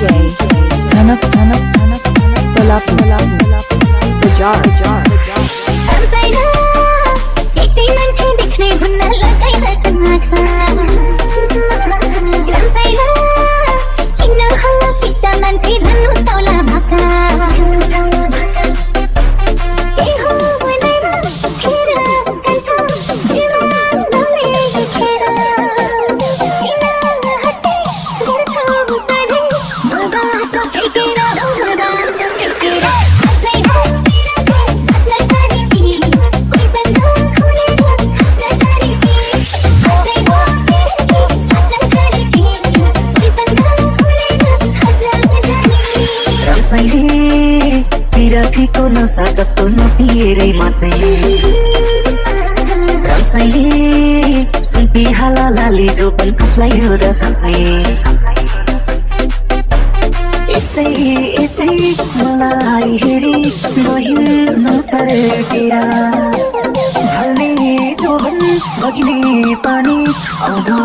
DJ Tanak Tanak Tanak Balapu Balapu Bajar साथीको नसा कस्तो नपिएरै मात्रै रसैले सुल्पी हालालाले जो पनि कसलाई हो र ससै पानी आउँदो हो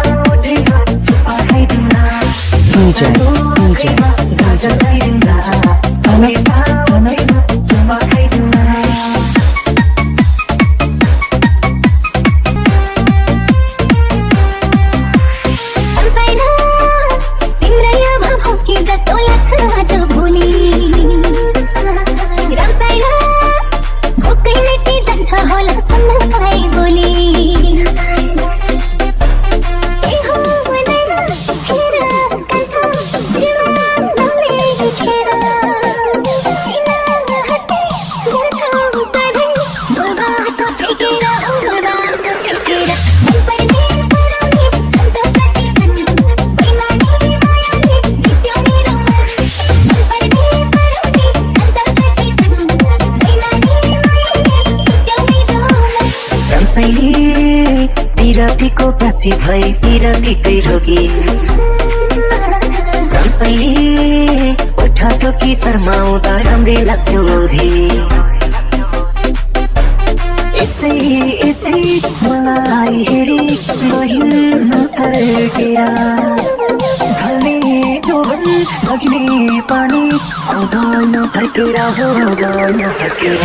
DJ, DJ, DJ. को कसैको भई भए बिरामीकै रोगी। राम्रैले ओठा तार शर्माउँदा राम्रै लाग्छ औधी यसै हेरी फर्केर। पानी आउँदा हो आउँदा नफर्केर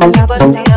Double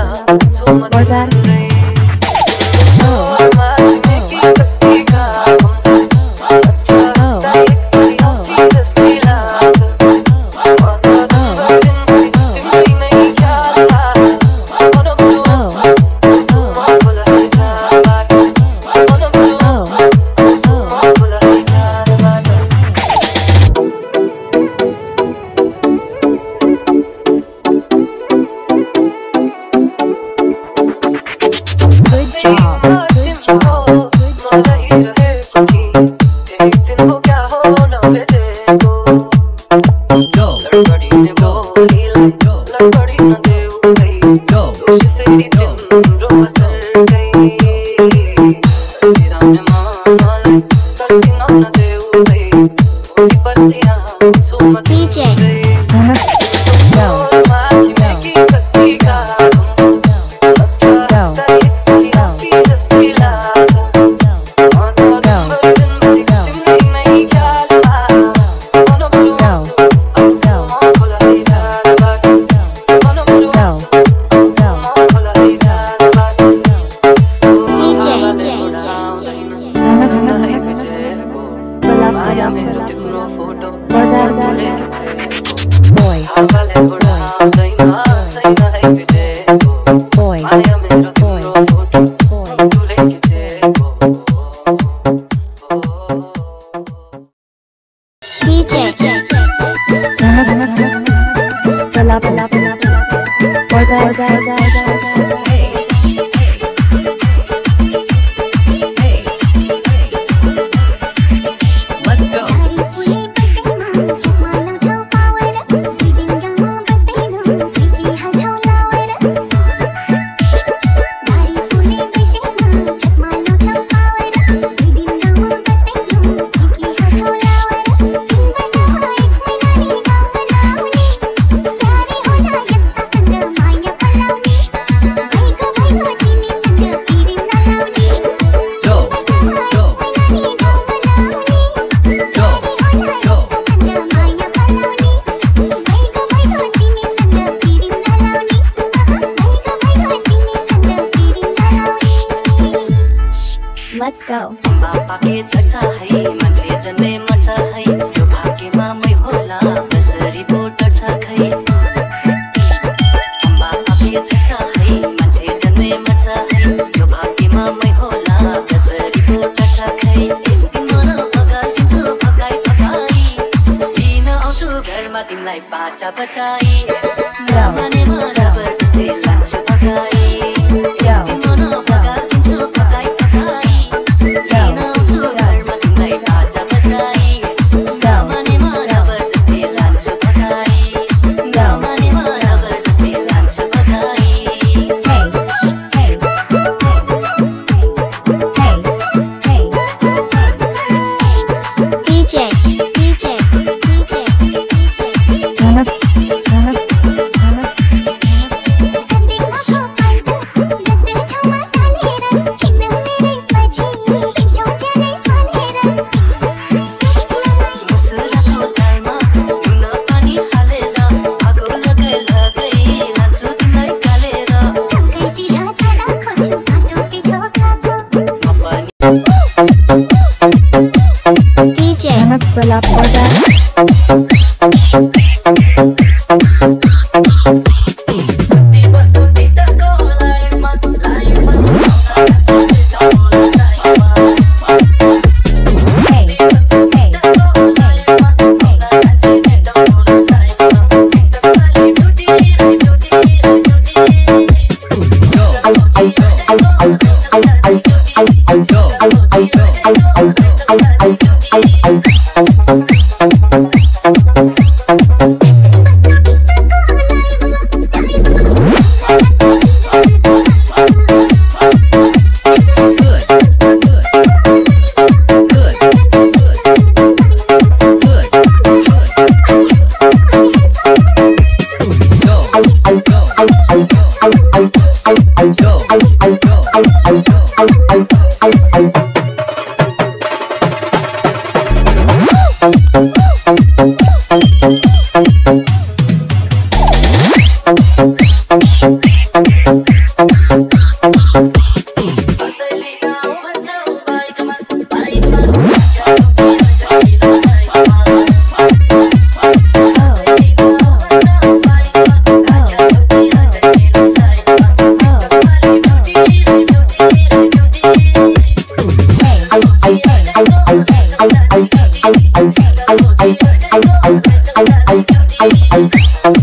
I'm out.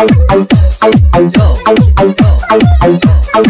Yo. Yo.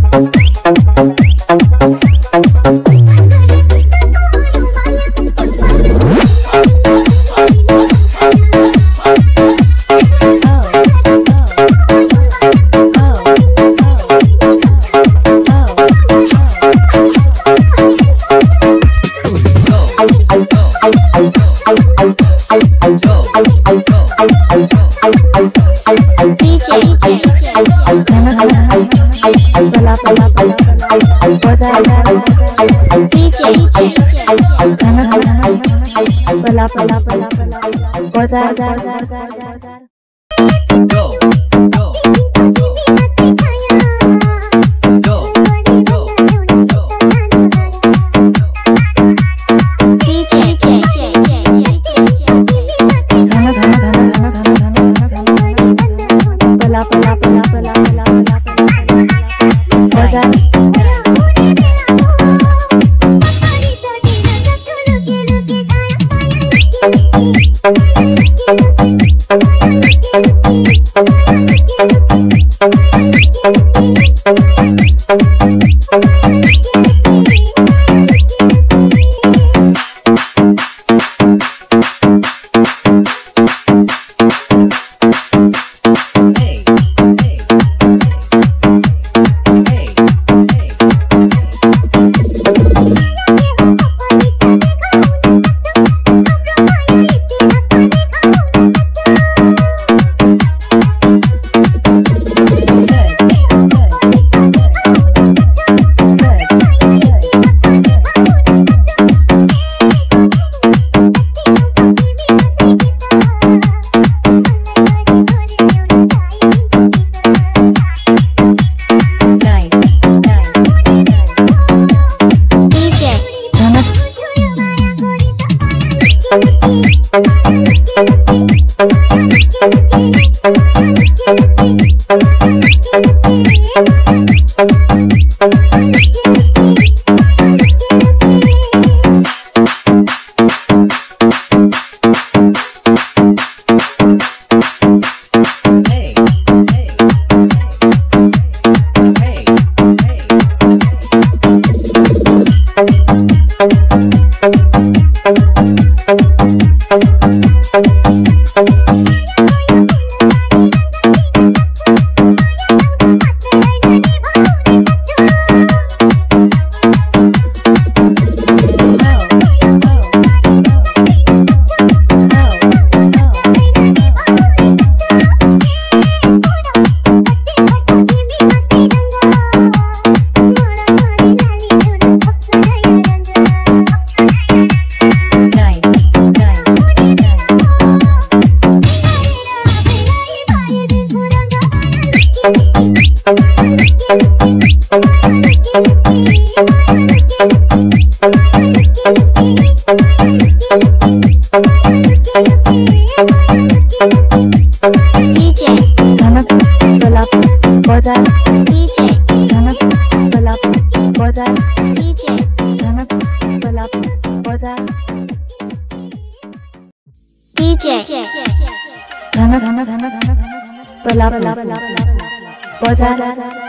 पला पला पला पला बजाए डीजे धनक बलाप बजाए डीजे धनक बलाप बजाए डीजे धनक धनक धनक धनक बलाप बजाए